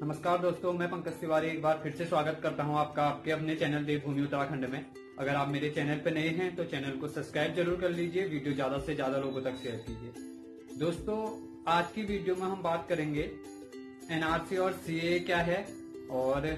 नमस्कार दोस्तों, मैं पंकज तिवारी एक बार फिर से स्वागत करता हूँ आपका, आपके अपने चैनल देवभूमि उत्तराखंड में। अगर आप मेरे चैनल पर नए हैं तो चैनल को सब्सक्राइब ज़रूर कर लीजिए, वीडियो ज़्यादा से ज़्यादा लोगों तक शेयर कीजिए। दोस्तों, आज की वीडियो में हम बात करेंगे, एनआरसी और सीए क्या है, और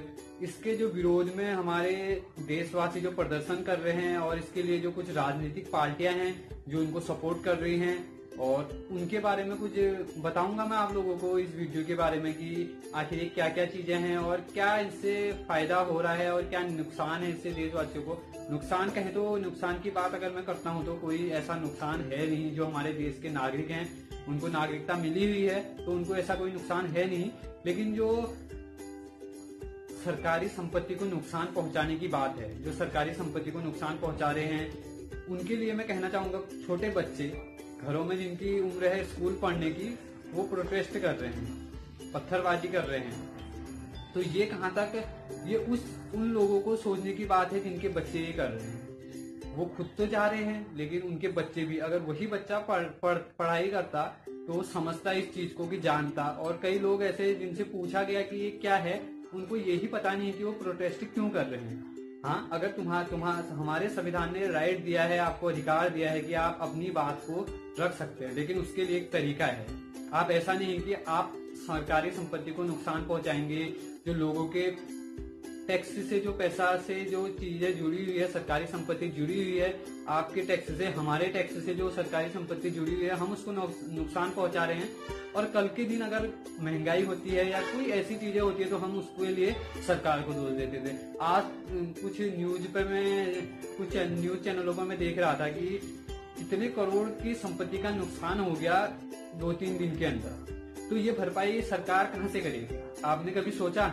इसके जो विरोध में हमारे देशवासी जो प्रदर्शन कर रहे हैं, और इसके लिए जो कुछ राजनीतिक पार्टियाँ हैं, जो इनको सपोर्ट कर रही हैं और उनके बारे में कुछ बताऊँगा मैं आप लोगों को इस वीडियो के बारे में कि आखिर ये क्या क्या चीज़ें हैं और क्या इससे फ़ायदा हो रहा है और क्या नुकसान है इससे देशवासियों को। नुकसान कहें तो नुकसान की बात अगर मैं करता हूँ तो कोई ऐसा नुकसान है नहीं जो हमारे देश के नागरिक हैं, उनको नागरिकता मिली हुई है तो उनको ऐसा कोई नुकसान है नहीं। लेकिन जो सरकारी संपत्ति को नुकसान पहुँचाने की बात है, जो सरकारी संपत्ति को नुकसान पहुँचा रहे हैं, उनके लिए मैं कहना चाहूँगा छोटे बच्चे घरों में जिनकी उम्र है स्कूल पढ़ने की वो प्रोटेस्ट कर रहे हैं पत्थरबाजी कर रहे हैं। तो ये कहाँ तक ये उस उन लोगों को सोचने की बात है जिनके बच्चे ये कर रहे हैं। वो खुद तो जा रहे हैं लेकिन उनके बच्चे भी अगर वही बच्चा पढ़, पढ़, पढ़ाई करता तो वो समझता इस चीज़ को कि जानता। और कई लोग ऐसे जिनसे पूछा गया कि ये क्या है उनको यही पता नहीं है कि वो प्रोटेस्ट क्यों कर रहे हैं। हाँ अगर तुम्हारा तुम्हारा हमारे संविधान ने राइट दिया है, आपको अधिकार दिया है कि आप अपनी बात को रख सकते हैं, लेकिन उसके लिए एक तरीका है। आप ऐसा नहीं कि आप सरकारी संपत्ति को नुकसान पहुंचाएँगे, जो लोगों के टैक्स से जो पैसा से जो चीज़ें जुड़ी हुई है, सरकारी संपत्ति जुड़ी हुई है, आपके टैक्स से, हमारे टैक्स से जो सरकारी संपत्ति जुड़ी हुई है, हम उसको नुकसान पहुँचा रहे हैं। और कल के दिन अगर महँगाई होती है या कोई ऐसी चीज़ें होती है तो हम उसके लिए सरकार को दोष देते थे। आज कुछ न्यूज़ पे मैं, कुछ न्यूज़ चैनलों पर मैं देख रहा था कि इतने करोड़ की संपत्ति का नुकसान हो गया दो तीन दिन के अंदर। तो ये भरपाई सरकार कहाँ से करेगी? आपने कभी सोचा?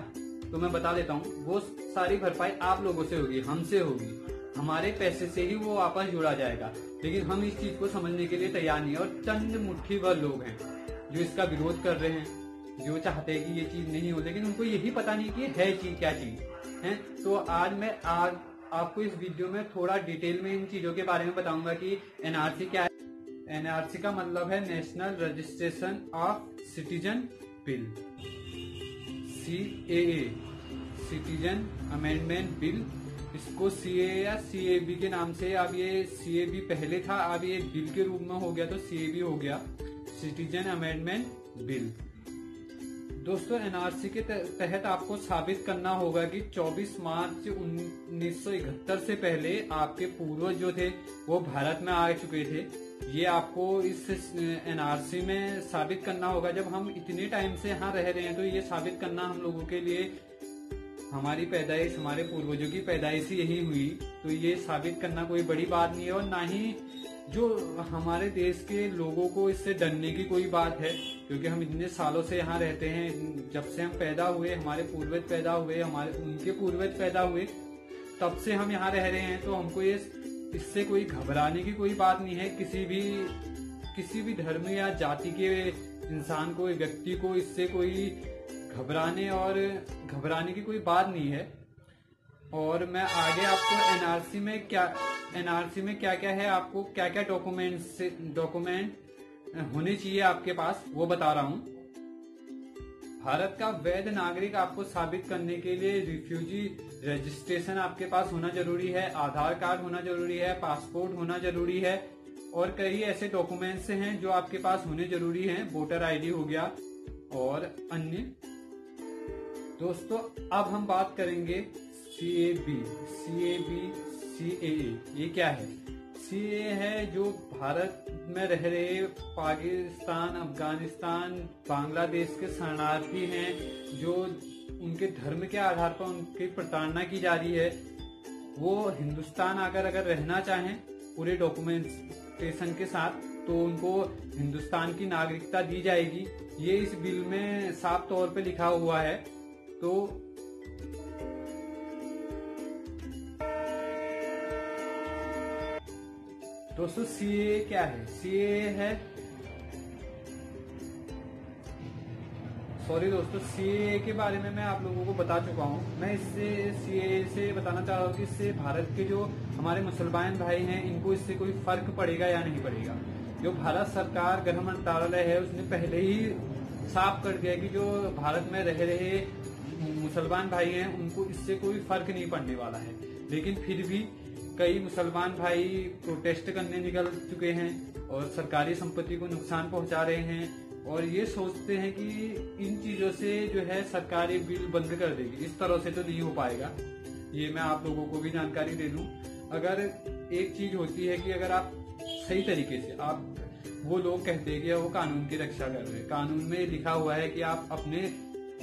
तो मैं बता देता हूँ, वो सारी भरपाई आप लोगों से होगी, हमसे होगी। हमारे पैसे से ही वो वापस जुड़ा जाएगा। लेकिन हम इस चीज़ को समझने के लिए तैयार नहीं है और चंद मुट्ठी भर लोग हैं, जो इसका विरोध कर रहे हैं, जो चाहते हैं कि ये चीज़ नहीं हो। लेकिन उनको यही पता नहीं कि है चीज़, क्या चीज़ है। तो आज मैं आज आपको इस वीडियो में थोड़ा डिटेल में इन चीज़ों के बारे में बताऊँगा कि एनआरसी क्या है। एनआरसी का मतलब है national registration of citizen bill. C A citizen amendment bill इसको सी ए या सी ए बी के नाम से, अब ये सी ए बी पहले था, अब ये बिल के रूप में हो गया तो सी ए बी हो गया सिटीजन अमेंडमेंट बिल दोस्तों, एनआरसी के तहत आपको साबित करना होगा कि 24 मार्च 1971 से पहले आपके पूर्वज जो थे, वो भारत में आ चुके थे। ये आपको इस, एनआरसी में साबित करना होगा। जब हम इतने टाइम से यहाँ रह रहे हैं तो ये साबित करना हम लोगों के लिए हमारी पैदाइश, हमारे पूर्वजों की पैदाइश यही हुई। तो ये साबित करना कोई बड़ी बात नहीं है और ना ही जो हमारे देश के लोगों को इससे डरने की कोई बात है, क्योंकि हम इतने सालों से यहाँ रहते हैं, जब से हम पैदा हुए, हमारे पूर्वज पैदा हुए, हमारे, उनके पूर्वज पैदा हुए, तब से हम यहाँ रह रहे हैं तो हमको ये, इससे कोई घबराने की कोई बात नहीं है। किसी भी किसी भी धर्म या जाति के इंसान को, व्यक्ति को इससे कोई घबराने और घबराने की कोई बात नहीं है। और मैं आगे आपको एनआरसी में क्या एनआरसी में क्या क्या है आपको क्या क्या डॉक्यूमेंट डॉक्यूमेंट होने चाहिए आपके पास, वो बता रहा हूँ। भारत का वैध नागरिक आपको साबित करने के लिए रिफ्यूजी रजिस्ट्रेशन आपके पास होना ज़रूरी है, आधार कार्ड होना ज़रूरी है पासपोर्ट होना ज़रूरी है, और कई ऐसे डॉक्यूमेंट्स हैं जो आपके पास होने ज़रूरी हैं वोटर आईडी हो गया, और अन्य। दोस्तों, अब हम बात करेंगे सी A B C A B C ए ये क्या है? सी ए है जो भारत में रह रहे पाकिस्तान, अफ़गानिस्तान, बांग्लादेश के शरणार्थी हैं, जो उनके धर्म के आधार पर उनकी प्रताड़ना की जा रही है। वो हिंदुस्तान आकर अगर रहना चाहें पूरे डॉक्यूमेंटेशन के साथ तो उनको हिंदुस्तान की नागरिकता दी जाएगी। ये इस बिल में साफ़ तौर पे लिखा हुआ है। तो दोस्तों सीए क्या है? सीए है सॉरी दोस्तों सीए के बारे में मैं आप लोगों को बता चुका हूँ। मैं इससे सीए से बताना चाह रहा हूँ कि इससे भारत के जो हमारे मुसलमान भाई हैं, इनको इससे कोई फ़र्क पड़ेगा या नहीं पड़ेगा? जो भारत सरकार, गृह मंत्रालय है, उसने पहले ही साफ़ कर दिया कि जो भारत में रह रहे मुसलमान भाई हैं, उनको इससे कोई फ़र्क नहीं पड़ने वाला है। लेकिन फिर भी कई मुसलमान भाई प्रोटेस्ट करने निकल चुके हैं और सरकारी संपत्ति को नुकसान पहुँचा रहे हैं और ये सोचते हैं कि इन चीज़ों से जो है सरकारी बिल बंद कर देगी। इस तरह से तो नहीं हो पाएगा। ये मैं आप लोगों को भी जानकारी दे दूँ। अगर एक चीज़ होती है कि अगर आप सही तरीके से आप वो लोग कहते हैं कि वो कानून की रक्षा कर रहे हैं। कानून में लिखा हुआ है कि आप अपने,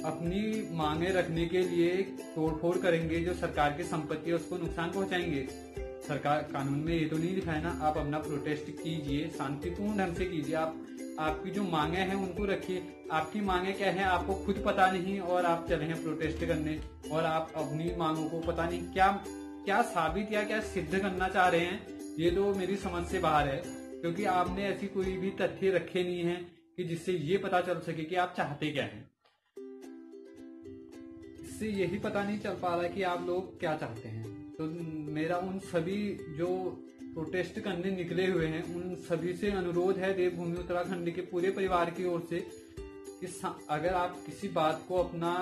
अपनी मांगे रखने के लिए तोड़फोड़ करेंगे, जो सरकार की संपत्ति है उसको नुकसान पहुंचाएँगे। सरकार कानून में ये तो नहीं है ना, आप अपना प्रोटेस्ट कीजिए, शांतिपूर्ण ढंग से कीजिए। आप, आपकी जो मांगे हैं उनको रखिए। आपकी मांगे क्या है, आपको खुद पता नहीं और आप चले हैं प्रोटेस्ट करने। और आप अपनी मांगों को पता नहीं क्या क्या साबित या क्या सिद्ध करना चाह रहे हैं, ये तो मेरी समझ से बाहर है। क्योंकि आपने ऐसी कोई भी तथ्य रखे नहीं है कि जिससे ये पता चल सके कि आप चाहते क्या हैं। इससे यही पता नहीं चल पा रहा कि आप लोग क्या चाहते हैं। तो मेरा उन सभी जो प्रोटेस्ट करने निकले हुए हैं उन सभी से अनुरोध है देवभूमि उत्तराखंड के पूरे परिवार की ओर से कि अगर आप किसी बात को अपना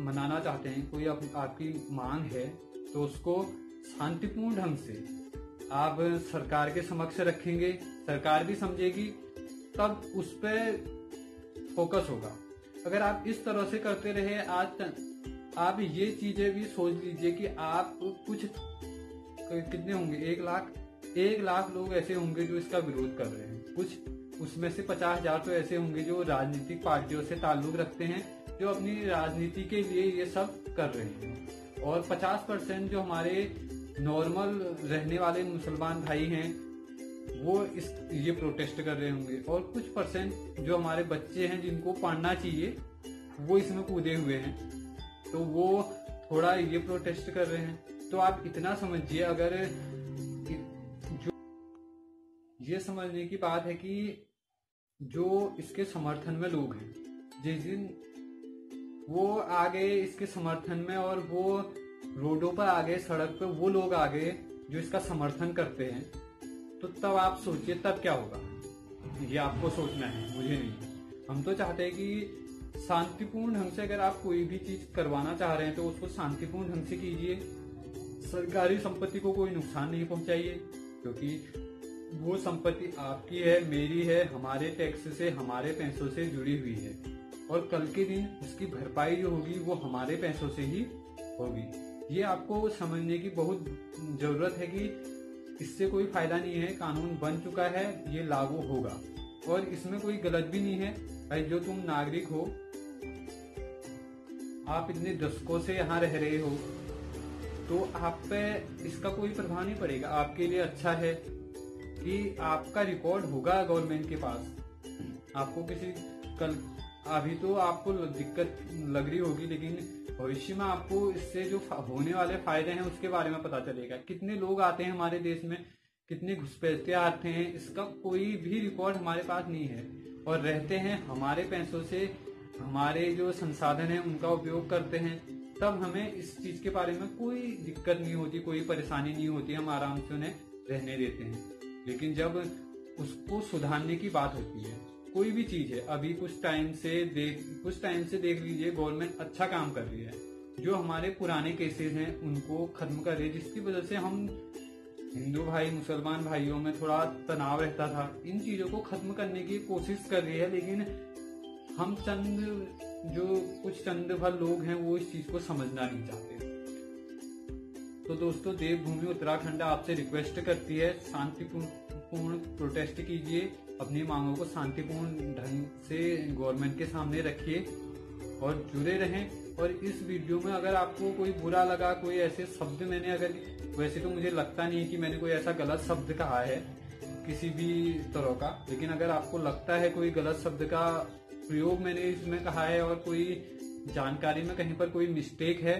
मनाना चाहते हैं कोई आप, आपकी मांग है तो उसको शांतिपूर्ण ढंग से आप सरकार के समक्ष रखेंगे सरकार भी समझेगी तब उस पर फोकस होगा। अगर आप इस तरह से करते रहे आज आप ये चीज़ें भी सोच लीजिए कि आप कुछ कितने होंगे? एक लाख एक लाख लोग ऐसे होंगे जो इसका विरोध कर रहे हैं। कुछ उसमें से पचास हज़ार तो ऐसे होंगे जो राजनीतिक पार्टियों से ताल्लुक रखते हैं, जो अपनी राजनीति के लिए ये सब कर रहे हैं। और पचास परसेंट जो हमारे नॉर्मल रहने वाले मुसलमान भाई हैं, वो इस, ये प्रोटेस्ट कर रहे होंगे। और कुछ परसेंट जो हमारे बच्चे हैं जिनको पढ़ना चाहिए, वो इसमें कूदे हुए हैं। तो वो थोड़ा ये प्रोटेस्ट कर रहे हैं। तो आप इतना समझिए, अगर जो ये समझने की बात है कि जो इसके समर्थन में लोग हैं, जिस दिन वो आगे इसके समर्थन में और वो रोडों पर आ गए सड़क पर वो लोग आ गए जो इसका समर्थन करते हैं तो तब आप सोचिए तब क्या होगा। ये आपको सोचना है, मुझे नहीं। हम तो चाहते हैं कि शांतिपूर्ण ढंग से अगर आप कोई भी चीज़ करवाना चाह रहे हैं तो उसको शांतिपूर्ण ढंग से कीजिए। सरकारी संपत्ति को कोई नुकसान नहीं पहुंचाइए, क्योंकि वो संपत्ति आपकी है, मेरी है, हमारे टैक्स से, हमारे पैसों से जुड़ी हुई है। और कल के दिन उसकी भरपाई जो होगी, वो हमारे पैसों से ही होगी। ये आपको समझने की बहुत ज़रूरत है कि इससे कोई फ़ायदा नहीं है, कानून बन चुका है, ये लागू होगा। और इसमें कोई गलत भी नहीं है जो तुम नागरिक हो आप इतने दशकों से यहाँ रह रहे हो तो आप पे इसका कोई प्रभाव नहीं पड़ेगा। आपके लिए अच्छा है कि आपका रिकॉर्ड होगा गवर्नमेंट के पास। आपको किसी कल, अभी तो आपको दिक्कत लग रही होगी, लेकिन भविष्य में आपको इससे जो होने वाले फ़ायदे हैं उसके बारे में पता चलेगा। कितने लोग आते हैं हमारे देश में, कितने घुसपैठते आते हैं, इसका कोई भी रिकॉर्ड हमारे पास नहीं है। और रहते हैं हमारे पैसों से हमारे जो संसाधन है, उनका उपयोग करते हैं, तब हमें इस चीज़ के बारे में कोई दिक्कत नहीं होती, कोई परेशानी नहीं होती, हम आराम से उन्हें रहने देते हैं। लेकिन जब उसको सुधारने की बात होती है, कोई भी चीज़ है, अभी कुछ टाइम से देख, कुछ टाइम से देख लीजिए, गवर्नमेंट अच्छा काम कर रही है, जो हमारे पुराने केसेस हैं, उनको खत्म कर रही है, जिसकी वजह से हम हिंदू भाई, मुसलमान भाइयों में थोड़ा तनाव रहता था, इन चीज़ों को खत्म करने की कोशिश कर रही है, लेकिन हम चंद, जो कुछ चंद भर लोग हैं, वो इस चीज़ को समझना नहीं चाहते। तो दोस्तों, देवभूमि उत्तराखंड आपसे रिक्वेस्ट करती है, शांतिपूर्ण प्रोटेस्ट कीजिए, अपनी मांगों को शांतिपूर्ण ढंग से गवर्नमेंट के सामने रखिए और जुड़े रहें। और इस वीडियो में अगर आपको कोई बुरा लगा, कोई ऐसे शब्द मैंने अगर, वैसे तो मुझे लगता नहीं है कि मैंने कोई ऐसा गलत शब्द कहा है किसी भी तरह का, लेकिन अगर आपको लगता है कोई गलत शब्द का प्रयोग मैंने इसमें कहा है और कोई जानकारी में कहीं पर कोई मिस्टेक है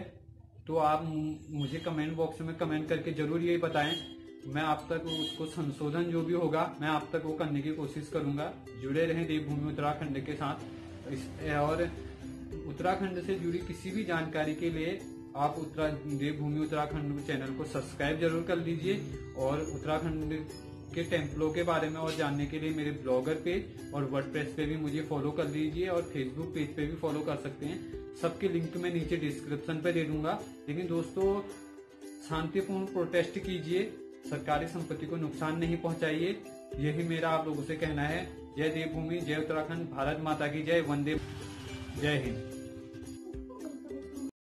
तो आप मुझे कमेंट बॉक्स में कमेंट करके ज़रूर ये बताएँ। मैं आप तक उसको संशोधन जो भी होगा, मैं आप तक वो करने की कोशिश करूँगा। जुड़े रहें देवभूमि उत्तराखंड के साथ। और उत्तराखंड से जुड़ी किसी भी जानकारी के लिए आप उत्तरा, देवभूमि उत्तराखंड चैनल को सब्सक्राइब ज़रूर कर लीजिए और उत्तराखंड के टेम्पलों के बारे में और जानने के लिए मेरे ब्लॉगर पेज और वर्ड पे भी मुझे फॉलो कर लीजिए और फेसबुक पेज पे भी फॉलो कर सकते हैं। सबके लिंक मैं नीचे डिस्क्रिप्शन पे दे दूँगा। लेकिन दोस्तों, शांतिपूर्ण प्रोटेस्ट कीजिए। सरकारी संपत्ति को नुकसान नहीं पहुंचाइए। यही मेरा आप लोगों से कहना है। जय देवभूमि, जय उत्तराखंड, भारत माता की जय। वंदे, जय हिंद।